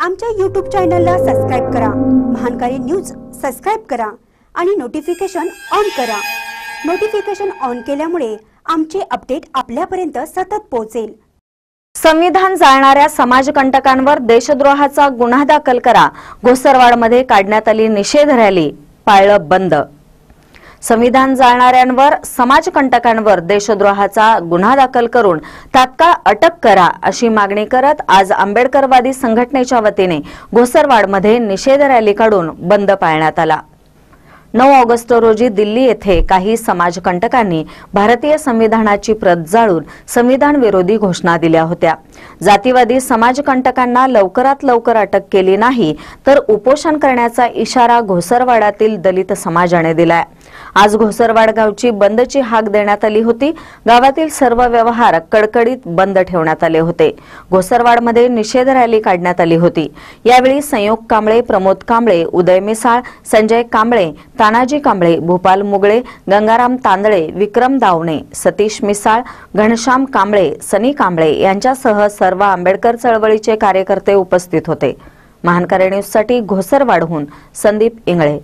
आमच्या यूट्यूब चॅनलला सबस्क्राईब करा. महानकारी न्यूज सबस्क्राईब करा आणि नोटिफिकेशन ऑन करा. नोटिफिकेशन ऑन केल्यामुळे आमचे अपडेट आपल्यापर्यंत सतत पोहोचेल. संविधान जाळणाऱ्या समाजकंटकांवर देशद्रोहाचा गुन्हा दाखल करा. घोसरवाडमध्ये काढण्यात आली निषेध रॅली. पाळलं बंद. संविधान जाळणाऱ्यांवर समाजकंटकांवर देशद्रोहाचा गुन्हा दाखल करून तात्काळ अटक करा अशी मागणी करत आज आंबेडकरवादी संघटनेच्या वतीने घोसरवाडमध्ये निषेध रॅली काढून बंद पाळण्यात आला. नऊ ऑगस्ट रोजी दिल्ली येथे काही समाजकंटकांनी भारतीय संविधानाची प्रत जाळून संविधान विरोधी घोषणा दिल्या होत्या. जातीवादी समाजकंटकांना लवकरात लवकर अटक केली नाही तर उपोषण करण्याचा इशारा घोसरवाडातील दलित समाजाने दिलाय. आज घोसरवाड गावची बंदची हाक देण्यात आली होती. गावातील सर्व व्यवहार कडकडीत बंद ठेवण्यात आले होते. घोसरवाडमध्ये निषेध रॅली काढण्यात आली होती. यावेळी संयोग कांबळे प्रमोद कांबळे उदय मिसाळ संजय कांबळे तानाजी कांबळे भूपाल मुगळे गंगाराम तांदळे विक्रम दावणे सतीश मिसाळ घनश्याम कांबळे सनी कांबळे यांच्यासह सर्व आंबेडकर चळवळीचे कार्यकर्ते उपस्थित होते. महानकारी न्यूजसाठी घोसरवाडहून संदीप इंगळे.